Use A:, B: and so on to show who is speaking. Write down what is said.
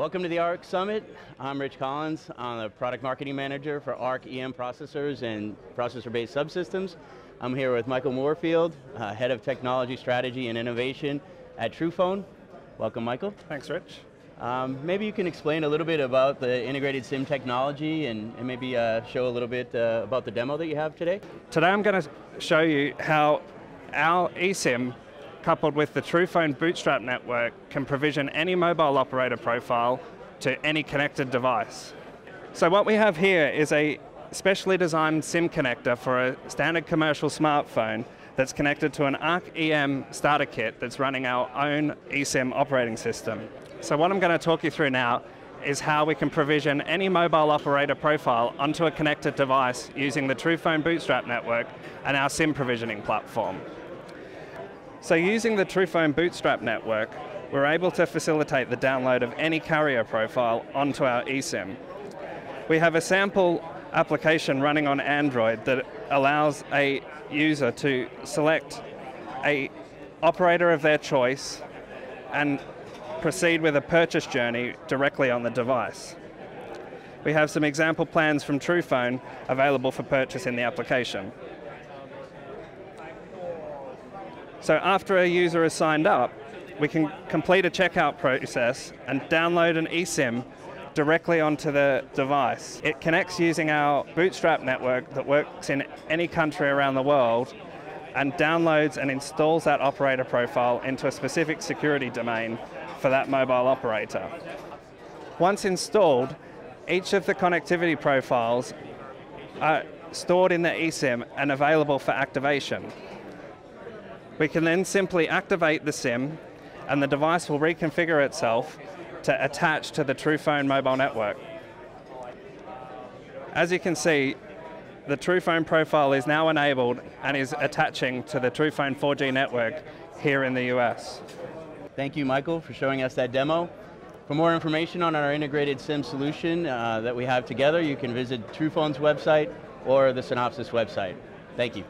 A: Welcome to the ARC Summit. I'm Rich Collins. I'm the product marketing manager for ARC EM processors and processor-based subsystems. I'm here with Michael Moorfield, uh, head of technology strategy and innovation at Truphone. Welcome, Michael.
B: Thanks, Rich.
A: Um, maybe you can explain a little bit about the integrated SIM technology and, and maybe uh, show a little bit uh, about the demo that you have today.
B: Today I'm going to show you how our eSIM coupled with the Truphone Bootstrap network can provision any mobile operator profile to any connected device. So what we have here is a specially designed SIM connector for a standard commercial smartphone that's connected to an ARC EM starter kit that's running our own eSIM operating system. So what I'm going to talk you through now is how we can provision any mobile operator profile onto a connected device using the Truphone Bootstrap network and our SIM provisioning platform. So using the Truphone Bootstrap network, we're able to facilitate the download of any carrier profile onto our eSIM. We have a sample application running on Android that allows a user to select a operator of their choice and proceed with a purchase journey directly on the device. We have some example plans from Truphone available for purchase in the application. So after a user is signed up, we can complete a checkout process and download an eSIM directly onto the device. It connects using our Bootstrap network that works in any country around the world and downloads and installs that operator profile into a specific security domain for that mobile operator. Once installed, each of the connectivity profiles are stored in the eSIM and available for activation. We can then simply activate the SIM and the device will reconfigure itself to attach to the Truphone mobile network. As you can see, the Truphone profile is now enabled and is attaching to the Truphone 4G network here in the US.
A: Thank you, Michael, for showing us that demo. For more information on our integrated SIM solution uh, that we have together, you can visit Truphone's website or the Synopsys website. Thank you.